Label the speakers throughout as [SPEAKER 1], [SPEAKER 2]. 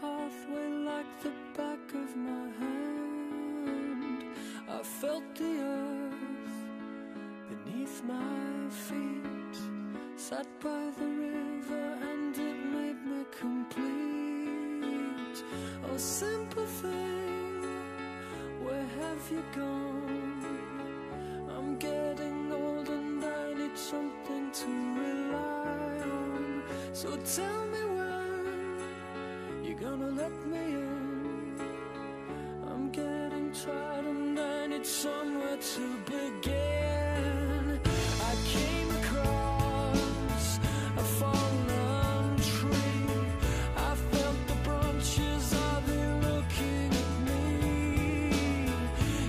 [SPEAKER 1] pathway like the back of my hand. I felt the earth beneath my feet, sat by the river, and it made me complete. Oh, simple thing, where have you gone? I'm getting old and I need something to rely on. So tell me. needed somewhere to begin. I came across a fallen tree. I felt the branches are they looking at me?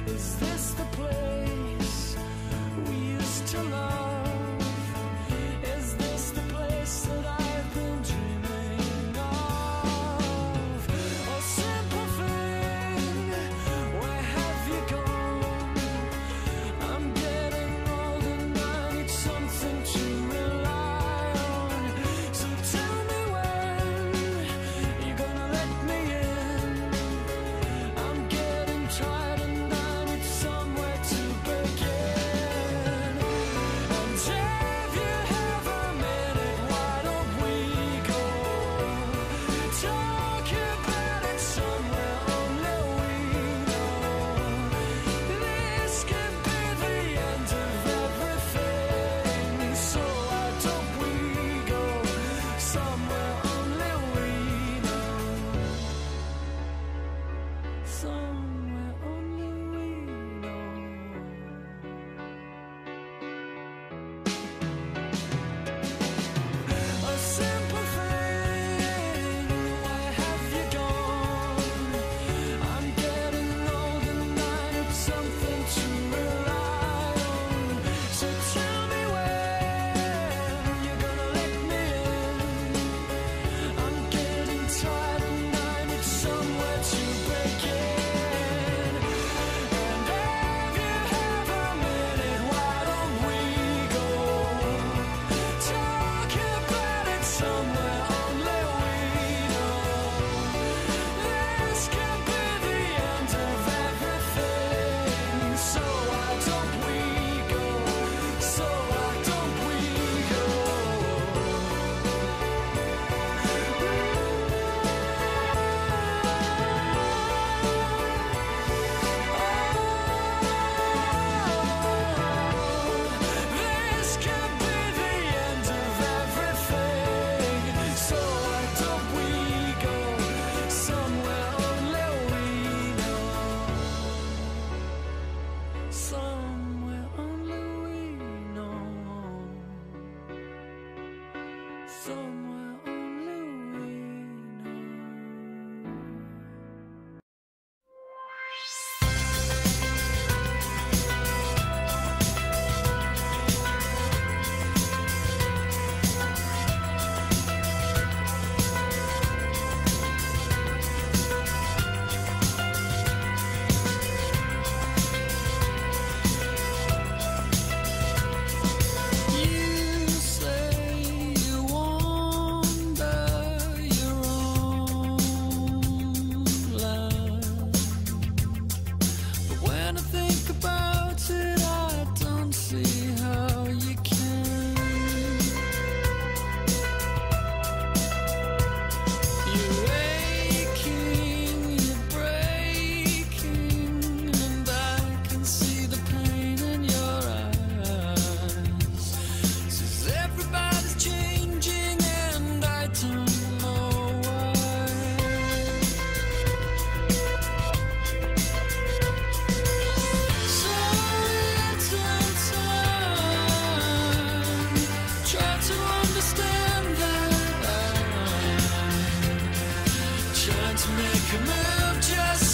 [SPEAKER 1] Is this the place we used to love? Let's make a move just